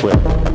quick.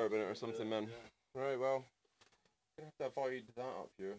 Reverb in it or something, man. Right. Well, gonna have to avoid that up here.